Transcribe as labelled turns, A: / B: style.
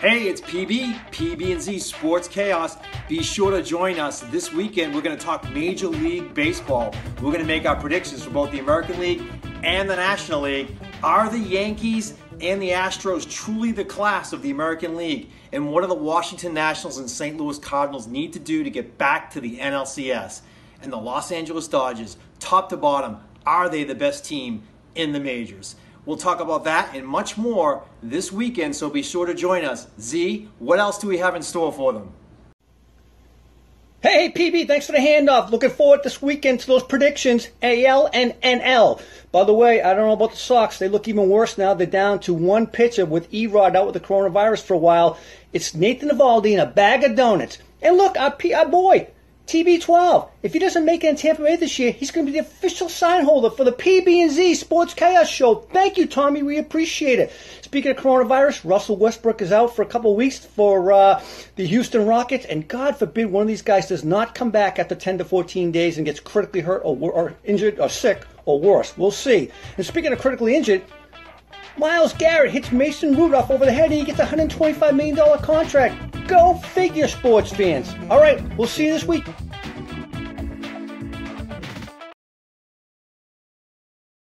A: Hey, it's PB, PB and Z Sports Chaos. Be sure to join us this weekend. We're going to talk Major League Baseball. We're going to make our predictions for both the American League and the National League. Are the Yankees and the Astros truly the class of the American League? And what do the Washington Nationals and St. Louis Cardinals need to do to get back to the NLCS? And the Los Angeles Dodgers, top to bottom, are they the best team in the majors? We'll talk about that and much more this weekend, so be sure to join us. Z, what else do we have in store for them?
B: Hey, PB, thanks for the handoff. Looking forward this weekend to those predictions, AL and NL. By the way, I don't know about the Sox. They look even worse now. They're down to one pitcher with E-Rod out with the coronavirus for a while. It's Nathan Eovaldi in a bag of donuts. And look, our, our boy, TB12. If he doesn't make it in Tampa Bay this year, he's going to be the official sign holder for the PB&Z Sports Chaos Show. Thank you, Tommy. We appreciate it. Speaking of coronavirus, Russell Westbrook is out for a couple weeks for uh, the Houston Rockets, and God forbid one of these guys does not come back after 10 to 14 days and gets critically hurt or, or injured or sick or worse. We'll see. And speaking of critically injured, Myles Garrett hits Mason Rudolph over the head and he gets a $125 million contract. Go figure, sports fans. All right, we'll see you this week.